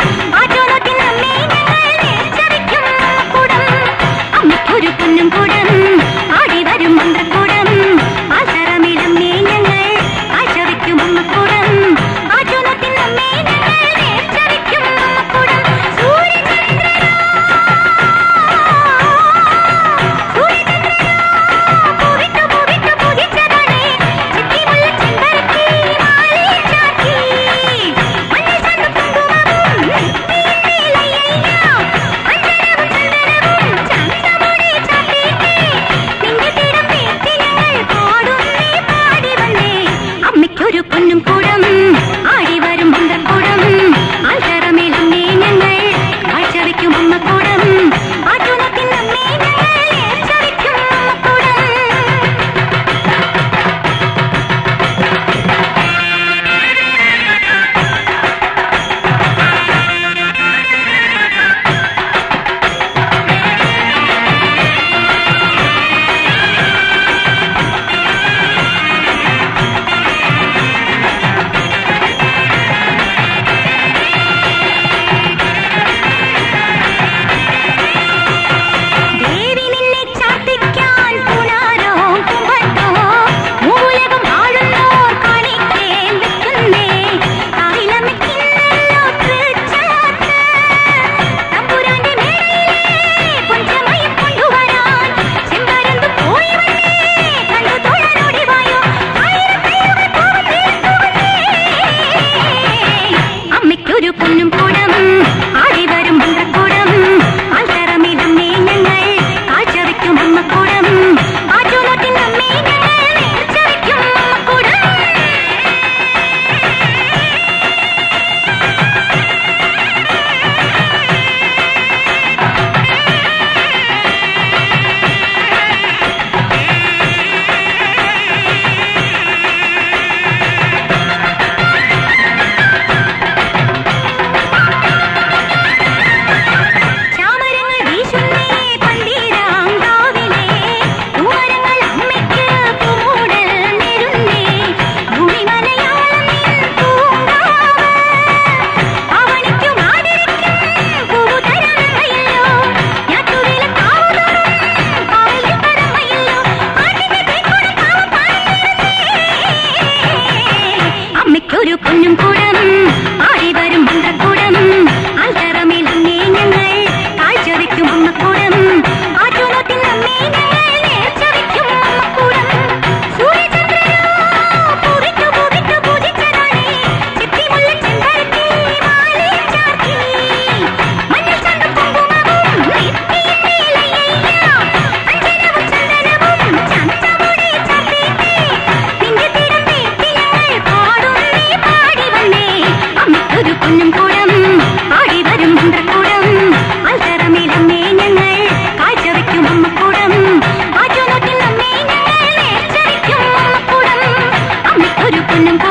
Thank you. கொஞ்சம் கூட Tienen